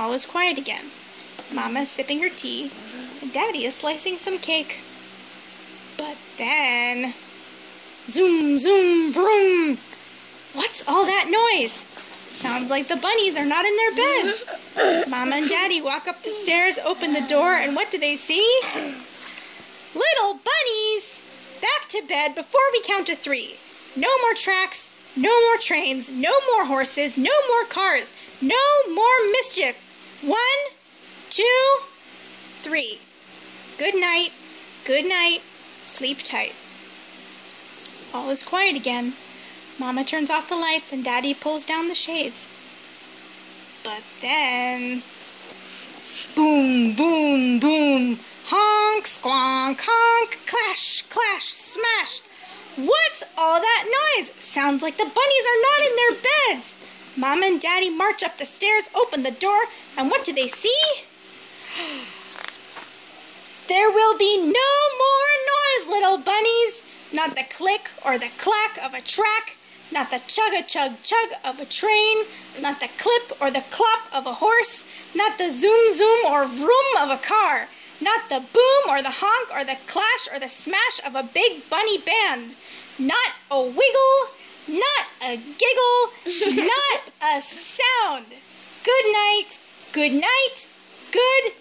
All is quiet again. Mama is sipping her tea, and Daddy is slicing some cake. But then. Zoom, zoom, vroom! What's all that noise? Sounds like the bunnies are not in their beds. Mama and Daddy walk up the stairs, open the door, and what do they see? Little bunnies! Back to bed before we count to three. No more tracks, no more trains, no more horses, no more cars, no more mischief. One, two, three. Good night, good night, sleep tight. All is quiet again. Mama turns off the lights and Daddy pulls down the shades. But then. Boom, boom, boom. Honk, squonk, honk, clash, clash, smash. What's all that noise? Sounds like the bunnies are not in their beds. Mom and Daddy march up the stairs, open the door, and what do they see? There will be no more noise, little bunnies. Not the click or the clack of a track, not the chug a chug chug of a train, not the clip or the clop of a horse, not the zoom zoom or vroom of a car, not the boom or the honk or the clash or the smash of a big bunny band, not a wiggle, not a giggle, not a sound. Good night, good night, good